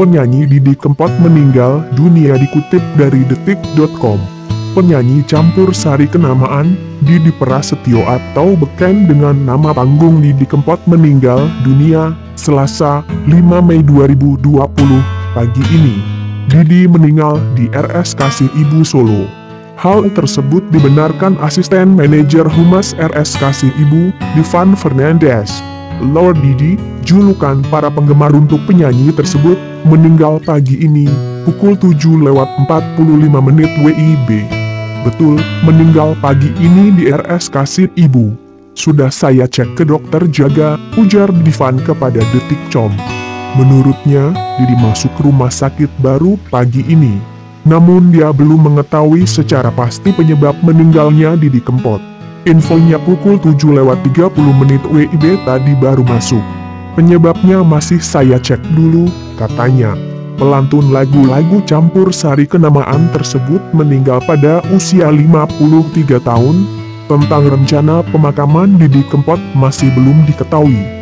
Penyanyi Didi Kempot meninggal dunia dikutip dari detik.com. Penyanyi campur sari kenamaan, Didi Prasetyo atau beken dengan nama panggung Didi Kempot meninggal dunia, Selasa, 5 Mei 2020, pagi ini. Didi meninggal di RS Kasih Ibu Solo. Hal tersebut dibenarkan asisten manajer Humas RS Kasih Ibu, Divan Fernandez. Lord Didi, julukan para penggemar untuk penyanyi tersebut, meninggal pagi ini, pukul 7 lewat 45 menit WIB. Betul, meninggal pagi ini di RS Kasih Ibu. Sudah saya cek ke dokter jaga, ujar Divan kepada Detik.com. Menurutnya, Didi masuk rumah sakit baru pagi ini. Namun dia belum mengetahui secara pasti penyebab meninggalnya Didi Kempot. Infonya pukul 7 lewat 30 menit WIB tadi baru masuk. Penyebabnya masih saya cek dulu, katanya. Pelantun lagu-lagu campur sari kenamaan tersebut meninggal pada usia 53 tahun. Tentang rencana pemakaman Didi Kempot masih belum diketahui.